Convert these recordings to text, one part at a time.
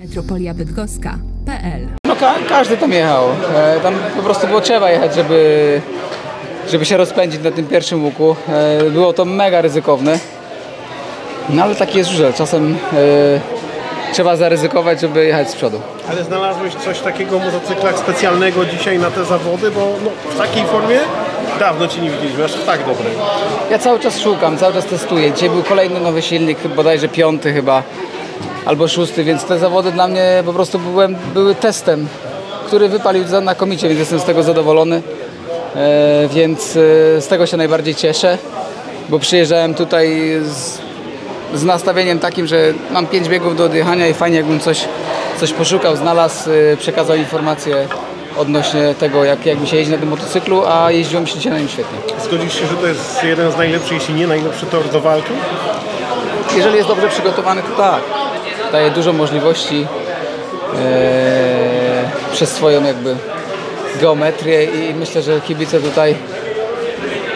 metropoliabydgoska.pl No ka każdy tam jechał. E, tam po prostu było trzeba jechać, żeby, żeby się rozpędzić na tym pierwszym łuku. E, było to mega ryzykowne. No ale taki jest żużel. Czasem e, trzeba zaryzykować, żeby jechać z przodu. Ale znalazłeś coś takiego w motocyklach specjalnego dzisiaj na te zawody, bo no, w takiej formie dawno Cię nie widzieliśmy, aż tak dobrej. Ja cały czas szukam, cały czas testuję. Dzisiaj był kolejny nowy silnik, bodajże piąty chyba, albo szósty, więc te zawody dla mnie po prostu byłem, były testem, który wypalił znakomicie, więc jestem z tego zadowolony. E, więc e, z tego się najbardziej cieszę, bo przyjeżdżałem tutaj z, z nastawieniem takim, że mam pięć biegów do odjechania i fajnie jakbym coś, coś poszukał, znalazł, e, przekazał informacje odnośnie tego, jak, jak mi się jeździ na tym motocyklu, a jeździło mi się dzisiaj na nim świetnie. Zgodzisz się, że to jest jeden z najlepszych, jeśli nie najlepszy tor do walki? Jeżeli jest dobrze przygotowany, to tak. Daje dużo możliwości e, przez swoją jakby geometrię i myślę, że kibice tutaj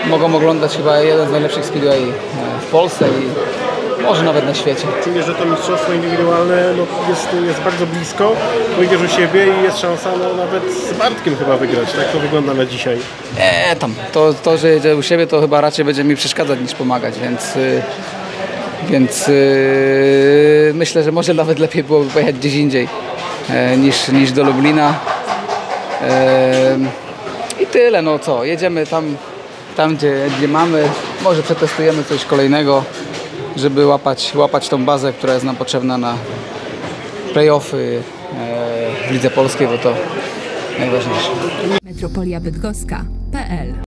mogą oglądać chyba jeden z najlepszych speedway e, w Polsce i może nawet na świecie. Czuję, że to mistrzostwo indywidualne no, jest, jest bardzo blisko, wyjdziesz u siebie i jest szansa no, nawet z Bartkiem chyba wygrać. Tak to wygląda na dzisiaj. E, tam, to, to, że jedzie u siebie, to chyba raczej będzie mi przeszkadzać niż pomagać, więc, y, więc y, myślę, że może nawet lepiej byłoby pojechać gdzieś indziej e, niż, niż do Lublina. E, I tyle, no co, jedziemy tam, tam gdzie, gdzie mamy, może przetestujemy coś kolejnego, żeby łapać, łapać tą bazę, która jest nam potrzebna na playoffy e, w Lidze Polskiej, bo to najważniejsze. metropoliabydgoska.pl